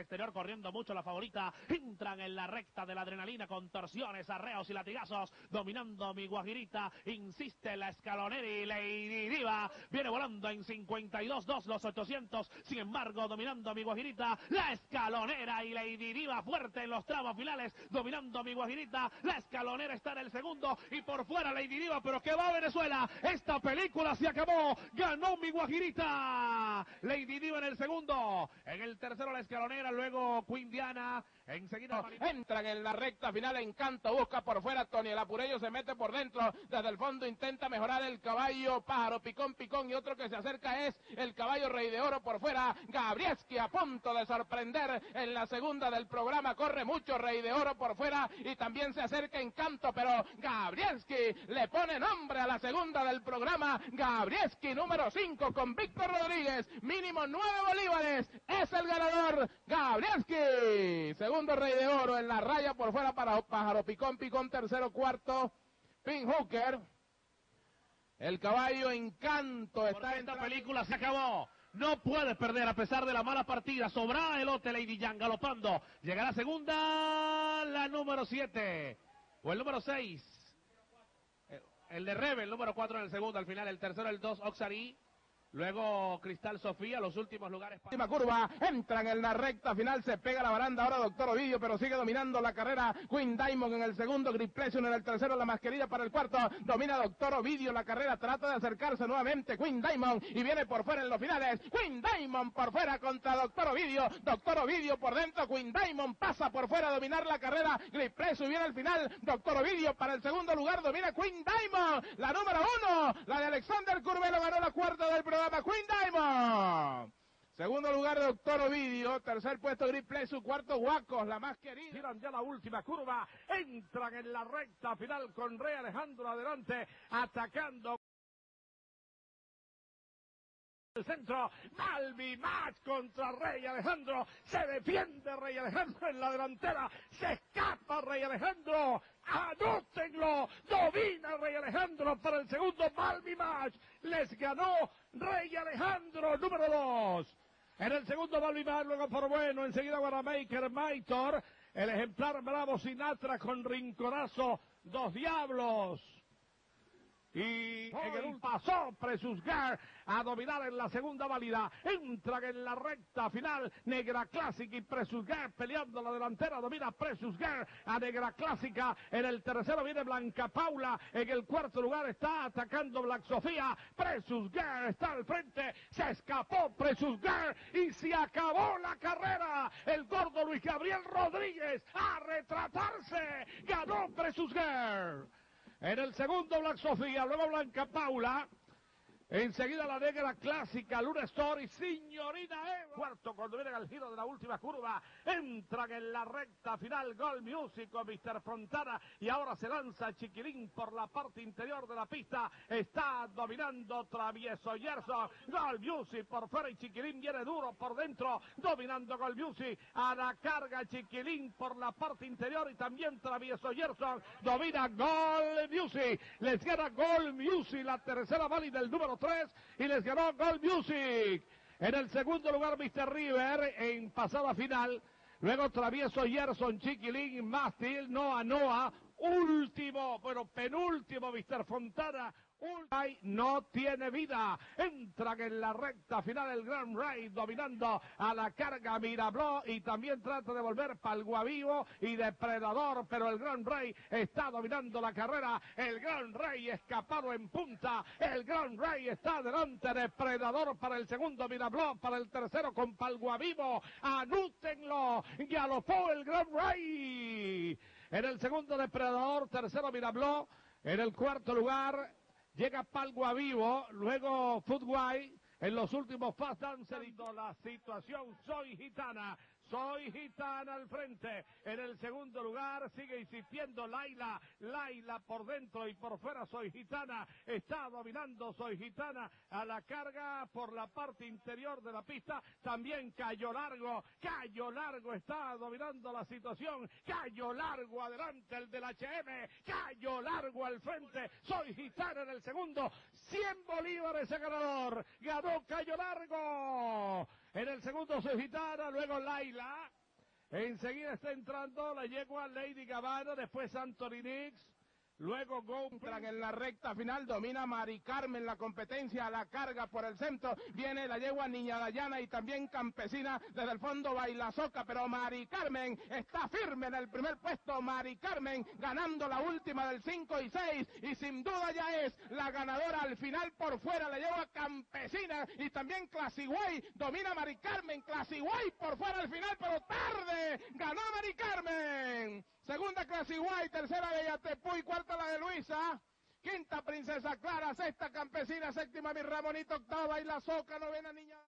exterior corriendo mucho la favorita, entran en la recta de la adrenalina con torsiones, arreos y latigazos, dominando mi guajirita, insiste la escalonera y Lady Diva, viene volando en 52-2 los 800, sin embargo dominando mi guajirita, la escalonera y Lady Diva fuerte en los tramos finales, dominando mi guajirita, la escalonera está en el segundo y por fuera Lady Diva, pero que va Venezuela, esta película se acabó, ganó mi guajirita, Lady Diva en el segundo, en el tercero la escalonera, luego Quindiana, enseguida Entran en la recta final, Encanto busca por fuera, Tony el Apurello se mete por dentro, desde el fondo intenta mejorar el caballo, pájaro, picón, picón y otro que se acerca es el caballo Rey de Oro por fuera, Gabrieski a punto de sorprender en la segunda del programa, corre mucho Rey de Oro por fuera y también se acerca Encanto, pero Gabrieski le pone nombre a la segunda del programa, Gabrieski número 5 con Víctor Rodríguez, mínimo 9 bolívares, es el ganador, Gabrieski, segundo Rey de Oro en la raya por fuera para Pájaro Picón, Picón tercero, cuarto, Pin Hooker, el caballo Encanto está Porque en esta película se acabó. No puede perder a pesar de la mala partida. Sobraba el lote Lady Yang galopando. Llegará segunda la número 7. O el número 6. El de Rebel, número 4 en el segundo. Al final el tercero, el 2, Oxari. Luego Cristal Sofía, los últimos lugares. Última curva, entran en la recta final, se pega la baranda ahora Doctor Ovidio, pero sigue dominando la carrera. Queen Diamond en el segundo, Grip Pleasure en el tercero, la mascarilla para el cuarto, domina Doctor Ovidio la carrera, trata de acercarse nuevamente Queen Diamond y viene por fuera en los finales, Queen Diamond por fuera contra Doctor Ovidio, Doctor Ovidio por dentro, Queen Diamond pasa por fuera a dominar la carrera, Grip Pleasure viene al final, Doctor Ovidio para el segundo lugar, domina Queen Diamond, la número uno, la de Alexander Curvelo ganó la cuarta del programa, Queen Diamond. Segundo lugar, Doctor Ovidio. Tercer puesto, Grip Play. Su cuarto, Guacos, la más querida. Tiran ya la última curva, entran en la recta final con Rey Alejandro adelante, atacando el centro, Malvi Match contra Rey Alejandro, se defiende Rey Alejandro en la delantera, se escapa Rey Alejandro, anótenlo, domina Rey Alejandro para el segundo Malvi Match, les ganó Rey Alejandro número dos. En el segundo Balvimar, luego por bueno, enseguida Guaramaker, Maitor, el ejemplar Bravo Sinatra con Rinconazo, dos diablos. Y en el pasó Presusgar a dominar en la segunda válida. Entran en la recta final Negra Clásica y Presusgar peleando la delantera. Domina Presusgar a Negra Clásica. En el tercero viene Blanca Paula. En el cuarto lugar está atacando Black Sofía. Presusgar está al frente. Se escapó Presusgar y se acabó la carrera. El gordo Luis Gabriel Rodríguez a retratarse. Ganó Presusgar. En el segundo Black Sofía, luego Blanca Paula. Enseguida la negra clásica, Luna Story, señorita Eva. Cuarto, cuando vienen al giro de la última curva, entran en la recta final, Gol Music con Mr. Fontana, y ahora se lanza Chiquilín por la parte interior de la pista, está dominando Travieso Gerson, Gol Music por fuera y Chiquilín viene duro por dentro, dominando Gol Music, a la carga Chiquilín por la parte interior y también Travieso Gerson, domina Gol Music, les gana Gol Music, la tercera válida del número 3 y les ganó Gol Music. En el segundo lugar, Mr. River en pasada final. Luego Travieso Gerson, Chiquilín, Mástil, Noa Noa. Último, bueno, penúltimo, Mr. Fontana. Ay, no tiene vida. Entran en la recta final el Grand Raid dominando a la carga Mirabló y también trata de volver Palgua Vivo y Depredador, pero el Grand Rey está dominando la carrera. El Grand Rey escapado en punta. El Grand Rey está adelante. Depredador para el segundo Mirabló, para el tercero con Palgua Vivo. Anútenlo. Galopó el Grand Rey. En el segundo Depredador, tercero Mirabló. En el cuarto lugar, Llega Palgua Vivo, luego Footway, en los últimos Fast Dance la situación, soy gitana, soy gitana al frente, en el segundo lugar sigue insistiendo Laila, Laila por dentro y por fuera soy gitana, está dominando soy gitana. A la carga por la parte interior de la pista, también Cayo Largo, Cayo Largo está dominando la situación, Cayo Largo adelante el del HM, Cayo Largo al frente, soy gitana en el segundo, 100 bolívares el ganador, ganó Cayo Largo. En el segundo su gitana, luego Laila. Enseguida está entrando la yegua Lady Gabbana, después Anthony. Luego Go Entran en la recta final, domina Mari Carmen la competencia, la carga por el centro, viene la yegua Niña Dayana y también Campesina desde el fondo Bailazoca, pero Mari Carmen está firme en el primer puesto, Mari Carmen ganando la última del 5 y 6 y sin duda ya es la ganadora al final por fuera, la yegua Campesina y también Clasiguay, domina Mari Carmen, Clasiguay por fuera al final, pero tarde, ganó Mari Carmen. Segunda Clasiguay, tercera Bellatepuy, la de Luisa. Quinta Princesa Clara, sexta Campesina, séptima mi Ramonito, octava y la Soca, novena Niña.